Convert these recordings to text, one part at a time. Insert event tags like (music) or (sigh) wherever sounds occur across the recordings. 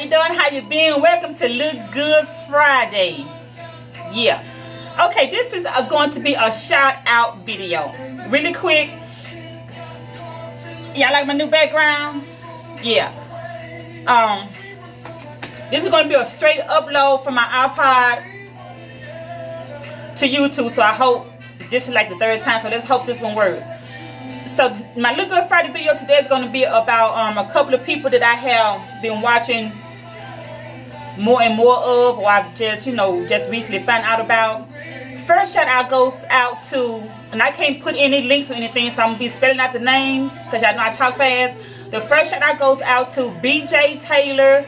you doing? How you been? Welcome to Look Good Friday. Yeah. Okay, this is a, going to be a shout out video. Really quick. Y'all like my new background? Yeah. Um, this is going to be a straight upload from my iPod to YouTube. So I hope this is like the third time. So let's hope this one works. So my Look Good Friday video today is going to be about um, a couple of people that I have been watching more and more of or I've just, you know, just recently found out about. First shout out goes out to, and I can't put any links or anything, so I'm going to be spelling out the names because y'all know I talk fast. The first shout out goes out to BJ Taylor.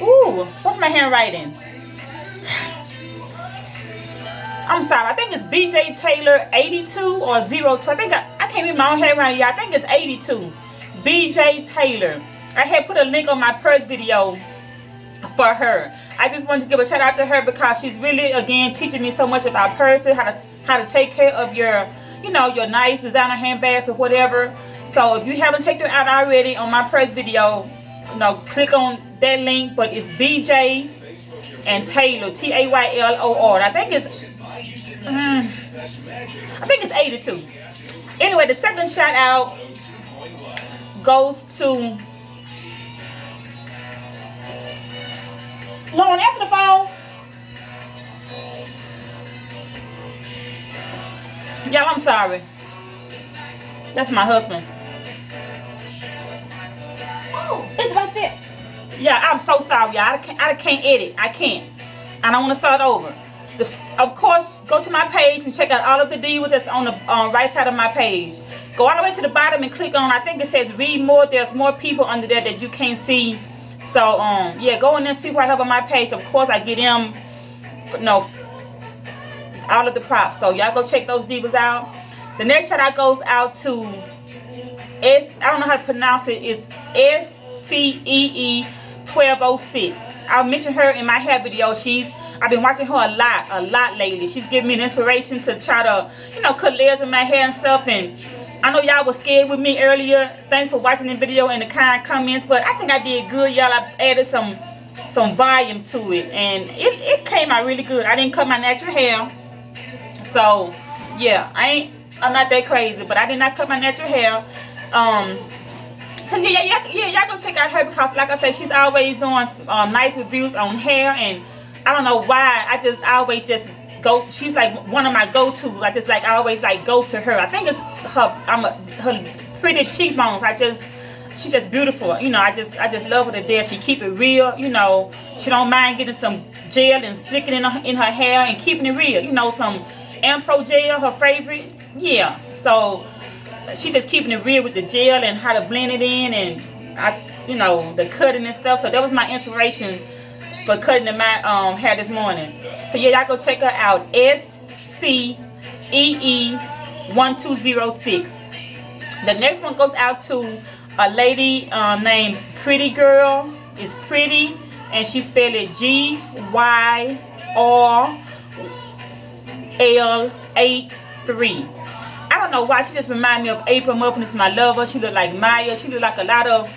Ooh, what's my handwriting? I'm sorry, I think it's BJ Taylor 82 or 02. I think I, I can't read my own handwriting, y'all. I think it's 82. BJ Taylor. I had put a link on my purse video for her. I just wanted to give a shout out to her because she's really again teaching me so much about purses, how to how to take care of your, you know, your nice designer handbags or whatever. So if you haven't checked her out already on my purse video, you know, click on that link. But it's BJ and Taylor, T-A-Y-L-O-R. I think it's, mm, I think it's 82. Anyway, the second shout out goes to Lauren, answer the phone. Y'all, I'm sorry. That's my husband. Oh, it's like that. Yeah, I'm so sorry, y'all. I can't, I can't edit. I can't. And I want to start over. This, of course, go to my page and check out all of the deals that's on the uh, right side of my page. Go all the way to the bottom and click on, I think it says read more. There's more people under there that you can't see so, um, yeah, go in and see what I have on my page. Of course, I get them, for, no, all of the props. So, y'all go check those divas out. The next shout out goes out to S, I don't know how to pronounce it, it's S-C-E-E 1206. I mentioned her in my hair video. She's, I've been watching her a lot, a lot lately. She's giving me an inspiration to try to, you know, cut layers in my hair and stuff. And I know y'all was scared with me earlier. Thanks for watching the video and the kind comments. But I think I did good, y'all. I added some some volume to it. And it, it came out really good. I didn't cut my natural hair. So, yeah. I ain't, I'm not that crazy. But I did not cut my natural hair. Um, so, yeah, yeah, yeah, y'all go check out her. Because, like I said, she's always doing um, nice reviews on hair. And I don't know why. I just always just go she's like one of my go-to. I just like i always like go to her. I think it's her i'm a, her pretty cheekbones. I just she's just beautiful. You know i just i just love her to death. She keep it real you know. She don't mind getting some gel and slicking in her, in her hair and keeping it real. You know some ampro gel her favorite. Yeah so she's just keeping it real with the gel and how to blend it in and i you know the cutting and stuff. So that was my inspiration for cutting the my um hair this morning so yeah, y'all go check her out. S-C-E-E-1206. The next one goes out to a lady um, named Pretty Girl. It's pretty. And she spelled it G-Y-R-L-8-3. I don't know why. She just reminds me of April Muffin. It's my lover. She look like Maya. She look like a lot of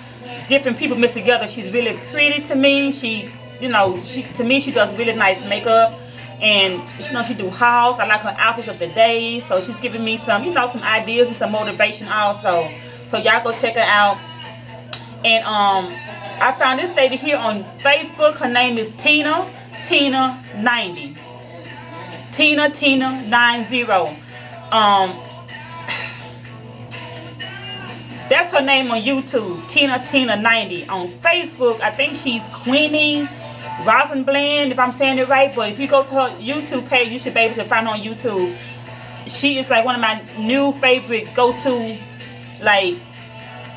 different people mixed together. She's really pretty to me. She, you know, she to me she does really nice makeup. And you know she do hauls. I like her outfits of the day. So she's giving me some you know some ideas and some motivation also. So y'all go check her out. And um i found this lady here on facebook. Her name is tina tina 90 tina tina 90 um that's her name on youtube. Tina tina 90 on facebook. I think she's queenie Rosenblend, if I'm saying it right. But if you go to her YouTube page, you should be able to find her on YouTube. She is like one of my new favorite go-to, like,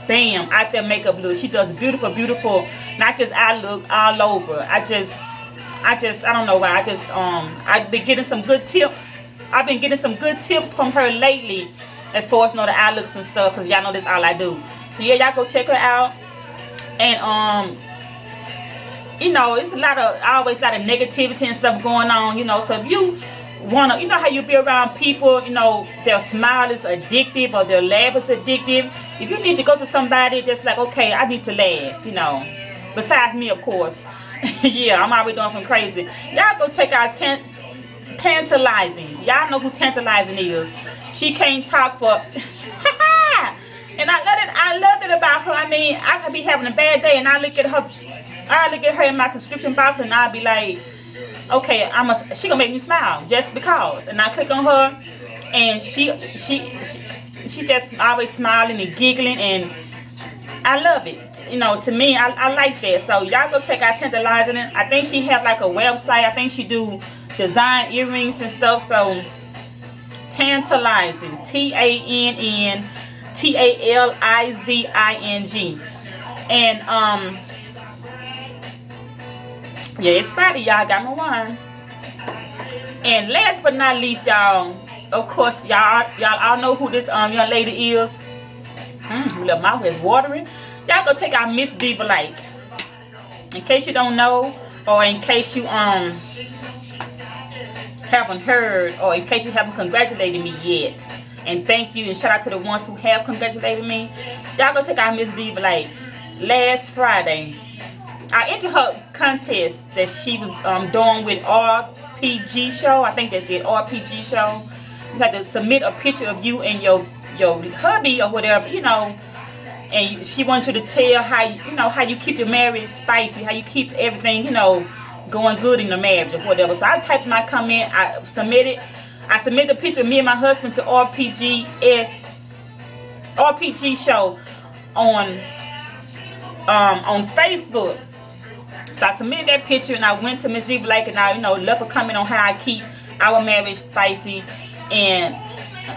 bam, out there makeup look. She does beautiful, beautiful, not just eye look, all over. I just, I just, I don't know why. I just, um, I've been getting some good tips. I've been getting some good tips from her lately as far as you know the eye looks and stuff because y'all know this all I do. So yeah, y'all go check her out. And um you know, it's a lot of always a lot of negativity and stuff going on, you know. So if you wanna, you know how you be around people, you know, their smile is addictive or their laugh is addictive. If you need to go to somebody that's like, okay, I need to laugh, you know, Besides me, of course. (laughs) yeah, I'm already doing some crazy. Y'all go check out Tant Tantalizing. Y'all know who Tantalizing is. She can't talk for... (laughs) and I love it. I love it about her. I mean, I could be having a bad day and I look at her... I look at her in my subscription box and I'll be like, okay, I'm a, she gonna make me smile just because. And I click on her and she, she, she, she just always smiling and giggling and I love it. You know, to me, I, I like that. So y'all go check out Tantalizing. I think she have like a website. I think she do design earrings and stuff. So Tantalizing. T-A-N-N T-A-L-I-Z-I-N-G. And um yeah, it's Friday, y'all. Got my wine. And last but not least, y'all, of course, y'all y'all all know who this um young lady is. Mm, my mouth is watering. Y'all go check out Miss Diva Like. In case you don't know, or in case you um haven't heard, or in case you haven't congratulated me yet. And thank you and shout out to the ones who have congratulated me. Y'all go check out Miss Diva Like. Last Friday, I entered her contest that she was um, doing with RPG show. I think that's it, RPG show. You had to submit a picture of you and your your hubby or whatever, you know. And she wants you to tell how you, know how you keep your marriage spicy, how you keep everything, you know, going good in the marriage or whatever. So I typed my comment, I submitted, I submitted a picture of me and my husband to RPGS RPG show on um, on Facebook. So I submitted that picture and I went to Miss Diva Lake and I, you know, left a comment on how I keep our marriage spicy. And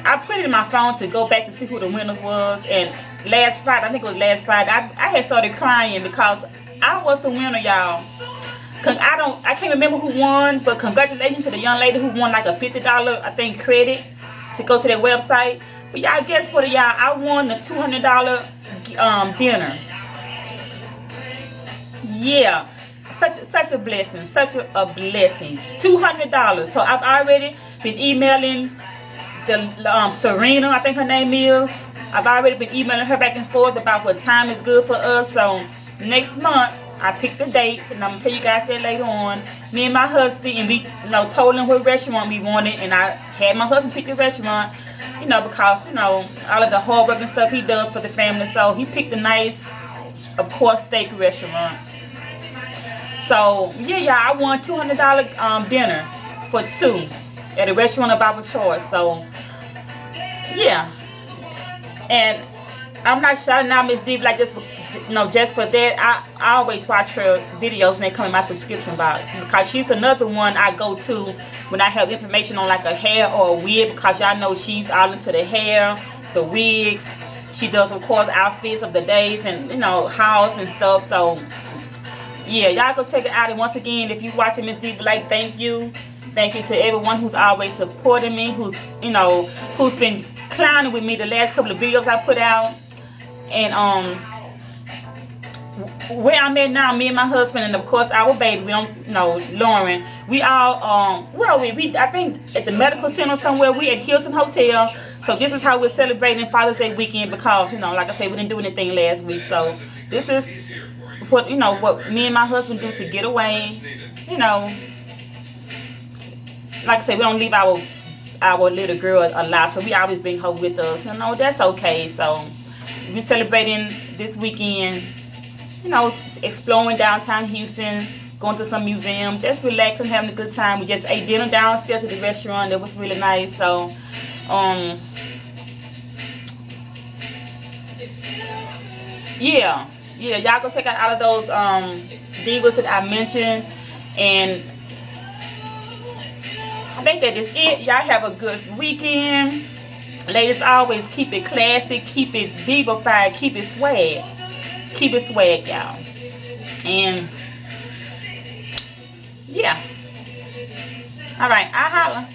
I put it in my phone to go back and see who the winners was. And last Friday, I think it was last Friday, I, I had started crying because I was the winner, y'all. I don't, I can't remember who won, but congratulations to the young lady who won like a $50, I think, credit to go to their website. But y'all, guess what, y'all? I won the $200 um, dinner. Yeah such such a blessing, such a, a blessing. Two hundred dollars. So I've already been emailing the um, Serena, I think her name is. I've already been emailing her back and forth about what time is good for us. So next month I picked the date, and I'm gonna tell you guys that later on. Me and my husband, and we you know told him what restaurant we wanted, and I had my husband pick the restaurant. You know because you know all of the hard work and stuff he does for the family. So he picked a nice, of course, steak restaurant. So, yeah, yeah, I won $200 um, dinner for two at a restaurant of our choice. So, yeah. And I'm not shouting out Miss Diva like this, you know, just for that. I, I always watch her videos and they come in my subscription box. Because she's another one I go to when I have information on like a hair or a wig. Because y'all know she's all into the hair, the wigs. She does, of course, outfits of the days and, you know, house and stuff. So, yeah, y'all go check it out. And once again, if you're watching Miss Diva Like, thank you. Thank you to everyone who's always supporting me, who's, you know, who's been clowning with me the last couple of videos I put out. And, um, where I'm at now, me and my husband, and of course our baby, we don't you know Lauren. We all um where are we? We I think at the medical center somewhere. We at Hilton Hotel. So this is how we're celebrating Father's Day weekend because you know, like I said, we didn't do anything last week. So this is what you know what me and my husband do to get away you know. Like I said we don't leave our our little girl alive so we always bring her with us you know that's okay. So we're celebrating this weekend you know exploring downtown Houston going to some museum just relaxing having a good time. We just ate dinner downstairs at the restaurant. It was really nice. So um yeah yeah, y'all go check out all of those um, that I mentioned. And I think that is it. Y'all have a good weekend. Ladies, always keep it classy, keep it diva keep it swag. Keep it swag, y'all. And, yeah. All right, I holla.